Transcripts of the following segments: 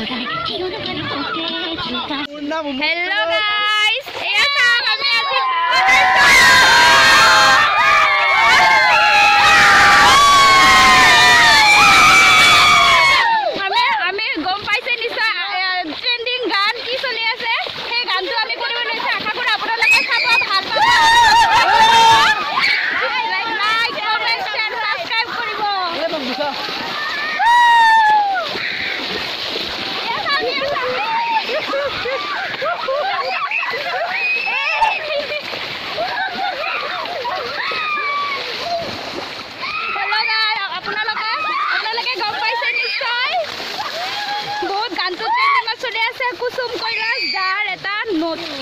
Hello guys! কুসুম কৈলাশ যাৰ এটা নতুন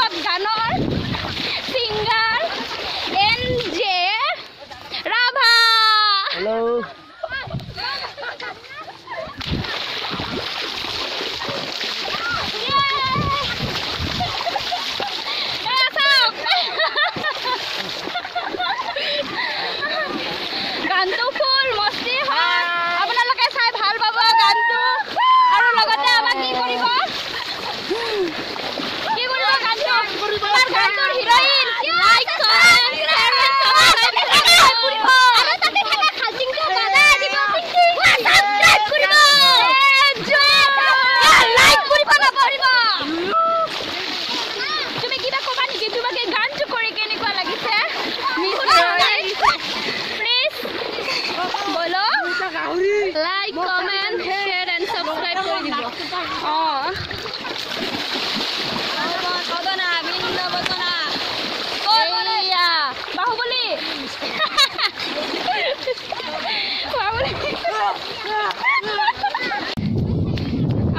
বিখ্যাত গানর singer N J Rabha hello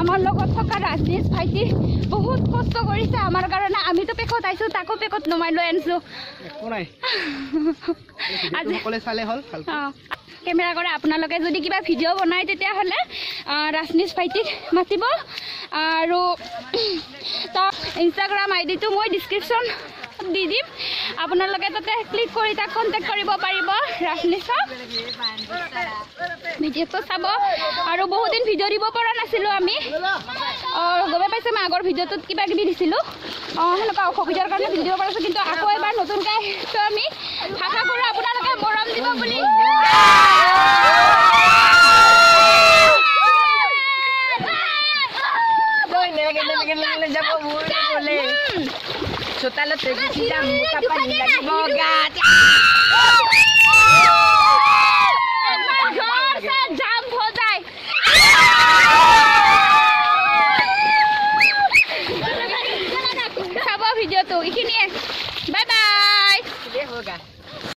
আমাৰ লগত থকা ৰাজনীশ ভাইটি বহুত কষ্ট কৰিছে আমাৰ কাৰণে। আমিতো পেকত আহিছোঁ তাকো পেকত নমাই লৈ আনিছোঁ। একো নাই। আজি চালে হ'ল কেমেৰা কৰে। আপোনালোকে যদি কিবা ভিডিঅ' বনায় তেতিয়াহ'লে ৰাজনীশ ভাইটিক মাতিব। আৰু তাৰ ইনষ্টাগ্ৰাম আই ডিটো মই ডিছক্ৰিপশ্যন দি দিম। আপোনালোকে তাতে ক্লিক কৰি তাক কণ্টেক্ট কৰিব পাৰিব ৰাজনীশক। ভিডিঅ'টো চাব। আৰু বহুদিন ভিডিঅ' দিব পৰা নাছিলোঁ আমি। গমে পাইছে মই আগৰ ভিডিঅ'টোত কিবা কিবি দিছিলোঁ। অঁ সেনেকুৱা অসুবিধাৰ কাৰণে ভিডিঅ' পাৰিছোঁ কিন্তু আকৌ এবাৰ নতুনকৈ আহিছোঁ আমি। আশা কৰোঁ আপোনালোকে মৰম দিব বুলি। চোতালতে গুচি যাম বোকা পানী লাগিব গাত